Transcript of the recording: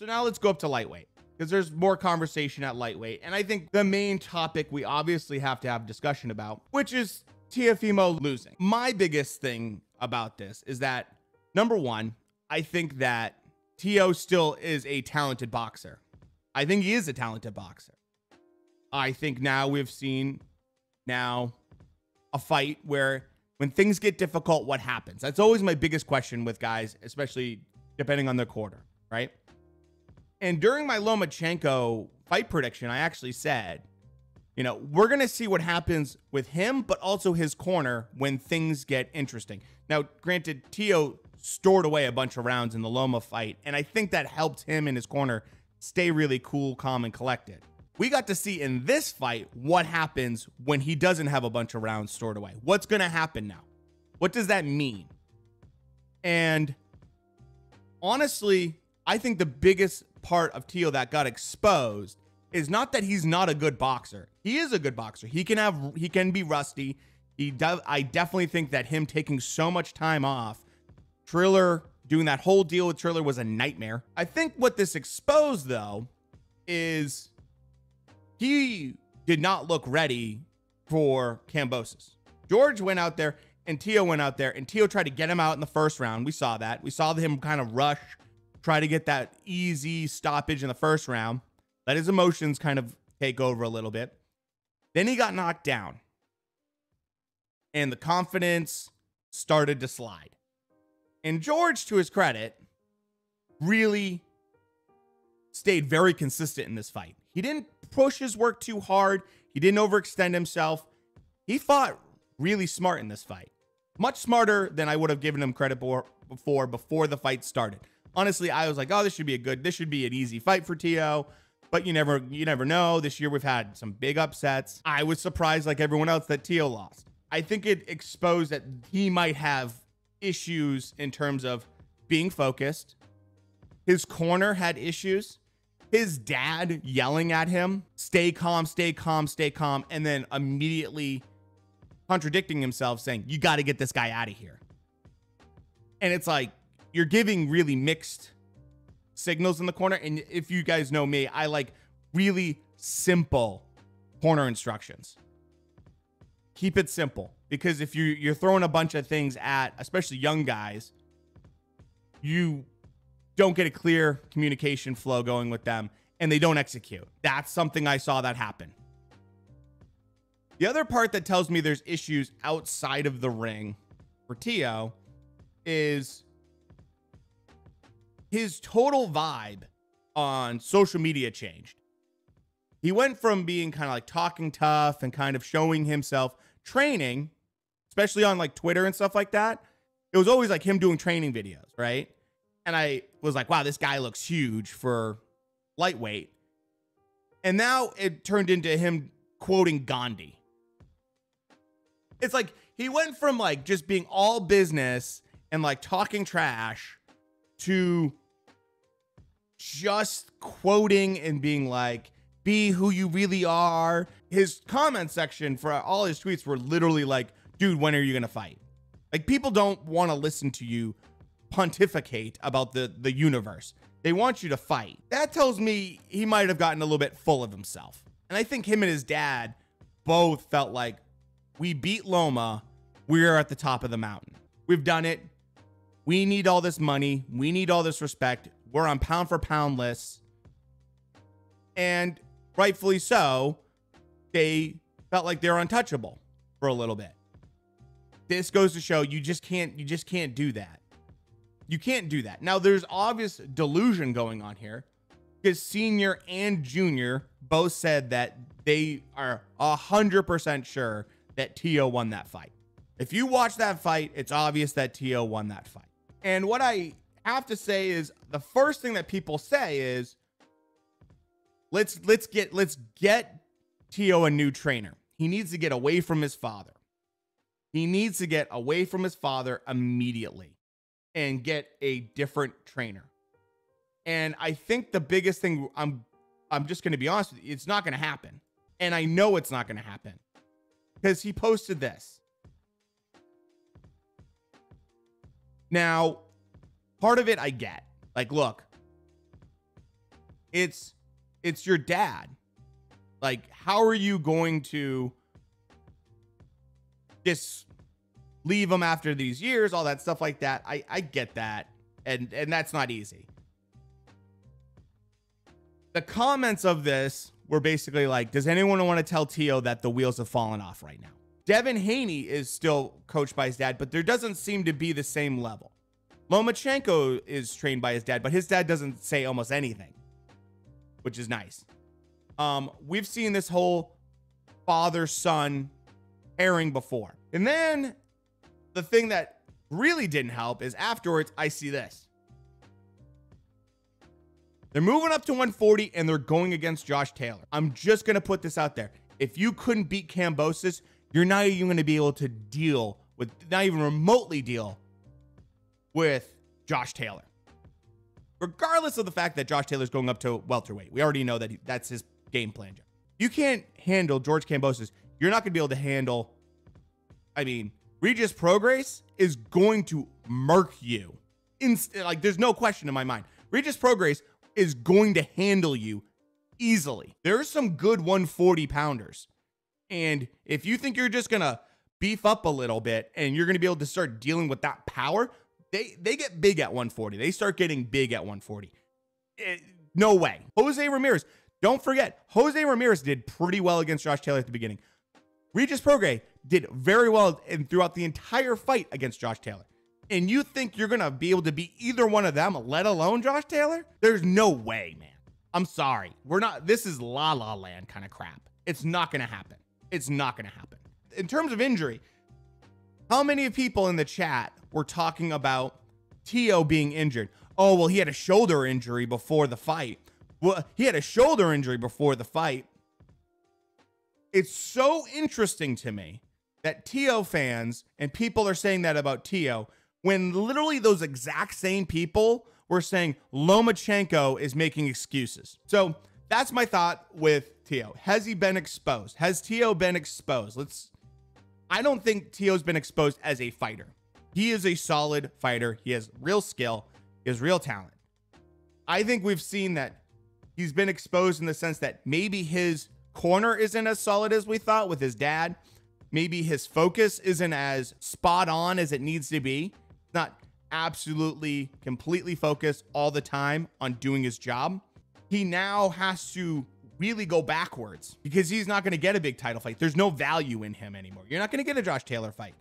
So now let's go up to lightweight because there's more conversation at lightweight. And I think the main topic we obviously have to have discussion about, which is Teofimo losing. My biggest thing about this is that number one, I think that Tio still is a talented boxer. I think he is a talented boxer. I think now we've seen now a fight where when things get difficult, what happens? That's always my biggest question with guys, especially depending on their quarter, right? And during my Lomachenko fight prediction, I actually said, you know, we're going to see what happens with him, but also his corner when things get interesting. Now, granted, Tio stored away a bunch of rounds in the Loma fight, and I think that helped him and his corner stay really cool, calm, and collected. We got to see in this fight what happens when he doesn't have a bunch of rounds stored away. What's going to happen now? What does that mean? And honestly, I think the biggest part of Tio that got exposed is not that he's not a good boxer. He is a good boxer. He can have he can be rusty. He does I definitely think that him taking so much time off, Triller doing that whole deal with Triller was a nightmare. I think what this exposed though is he did not look ready for Kambosos. George went out there and Tio went out there and Tio tried to get him out in the first round. We saw that. We saw him kind of rush, try to get that easy stoppage in the first round. Let his emotions kind of take over a little bit. Then he got knocked down. And the confidence started to slide. And George, to his credit, really stayed very consistent in this fight. He didn't push his work too hard. He didn't overextend himself. He fought really smart in this fight. Much smarter than I would have given him credit for before before the fight started. Honestly, I was like, "Oh, this should be a good this should be an easy fight for Tio." But you never you never know. This year we've had some big upsets. I was surprised like everyone else that Tio lost. I think it exposed that he might have issues in terms of being focused. His corner had issues. His dad yelling at him, stay calm, stay calm, stay calm, and then immediately contradicting himself, saying, You got to get this guy out of here. And it's like, you're giving really mixed signals in the corner. And if you guys know me, I like really simple corner instructions. Keep it simple because if you you're throwing a bunch of things at especially young guys, you don't get a clear communication flow going with them and they don't execute. That's something I saw that happen. The other part that tells me there's issues outside of the ring for Tio is his total vibe on social media changed. He went from being kind of like talking tough and kind of showing himself training, especially on like Twitter and stuff like that. It was always like him doing training videos, right? And I was like, wow, this guy looks huge for lightweight. And now it turned into him quoting Gandhi. It's like he went from like just being all business and like talking trash to just quoting and being like, be who you really are. His comment section for all his tweets were literally like, dude, when are you going to fight? Like people don't want to listen to you pontificate about the the universe. They want you to fight. That tells me he might have gotten a little bit full of himself. And I think him and his dad both felt like we beat Loma, we're at the top of the mountain. We've done it. We need all this money. We need all this respect. We're on pound for pound lists. And rightfully so, they felt like they're untouchable for a little bit. This goes to show you just can't you just can't do that. You can't do that. Now there's obvious delusion going on here because senior and junior both said that they are a hundred percent sure that Tio won that fight. If you watch that fight, it's obvious that Tio won that fight. And what I have to say is the first thing that people say is let's let's get let's get Tio a new trainer. He needs to get away from his father. He needs to get away from his father immediately and get a different trainer. And I think the biggest thing I'm I'm just going to be honest with you, it's not going to happen. And I know it's not going to happen. Cuz he posted this. Now, part of it I get. Like, look, It's it's your dad. Like, how are you going to just leave him after these years, all that stuff like that? I I get that, and and that's not easy. The comments of this were basically like, does anyone want to tell Tio that the wheels have fallen off right now? Devin Haney is still coached by his dad, but there doesn't seem to be the same level. Lomachenko is trained by his dad, but his dad doesn't say almost anything, which is nice. Um, we've seen this whole father son pairing before. And then the thing that really didn't help is afterwards, I see this. They're moving up to 140 and they're going against Josh Taylor. I'm just going to put this out there. If you couldn't beat Kambosos, you're not even going to be able to deal with, not even remotely deal with Josh Taylor. Regardless of the fact that Josh Taylor's going up to welterweight, we already know that he, that's his game plan. You can't handle George Kambosos. You're not going to be able to handle. I mean, Regis Prograis is going to murk you. Inst- like, there's no question in my mind. Regis Prograis is going to handle you easily. There are some good 140 pounders. And if you think you're just going to beef up a little bit and you're going to be able to start dealing with that power, they they get big at 140. They start getting big at 140. It, eh, no way. Jose Ramirez, don't forget, Jose Ramirez did pretty well against Josh Taylor at the beginning. Regis Prograis did very well and throughout the entire fight against Josh Taylor. And you think you're going to be able to beat either one of them, let alone Josh Taylor? There's no way, man. I'm sorry. We're not, this is la la land kind of crap. It's not going to happen. It's not going to happen. In terms of injury, how many people in the chat were talking about Tio being injured? Oh, well, he had a shoulder injury before the fight. Well, he had a shoulder injury before the fight. It's so interesting to me that Tio fans and people are saying that about Tio when literally those exact same people were saying Lomachenko is making excuses. So that's my thought with Tio. Has he been exposed? Has Tio been exposed? Let's. I don't think Tio's been exposed as a fighter. He is a solid fighter. He has real skill. He has real talent. I think we've seen that he's been exposed in the sense that maybe his corner isn't as solid as we thought with his dad. Maybe his focus isn't as spot on as it needs to be. Not absolutely completely focused all the time on doing his job. He now has to really go backwards because he's not going to get a big title fight. There's no value in him anymore. You're not going to get a Josh Taylor fight.